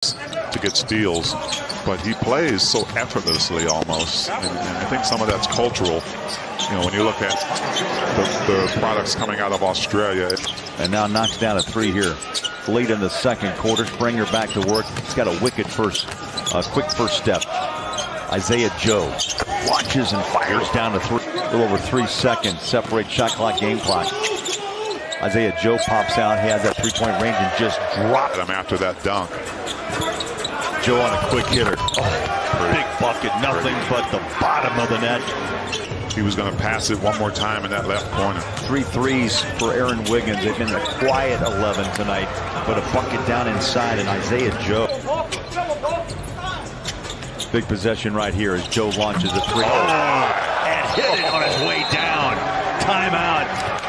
to get steals, but he plays so effortlessly almost. And, and I think some of that's cultural. You know, when you look at the, the products coming out of Australia. And now knocks down a three here. Late in the second quarter. Springer back to work. He's got a wicked first, a quick first step. Isaiah Joe watches and fires down to three. A little over three seconds. Separate shot clock, game clock. Isaiah Joe pops out. He has that three-point range and just dropped him after that dunk. Joe on a quick hitter. Oh, big bucket. Nothing but the bottom of the net. He was going to pass it one more time in that left corner. Three threes for Aaron Wiggins. They've been a quiet 11 tonight, but a bucket down inside and Isaiah Joe. Big possession right here as Joe launches a three. Oh, and hit it on his way down. Timeout.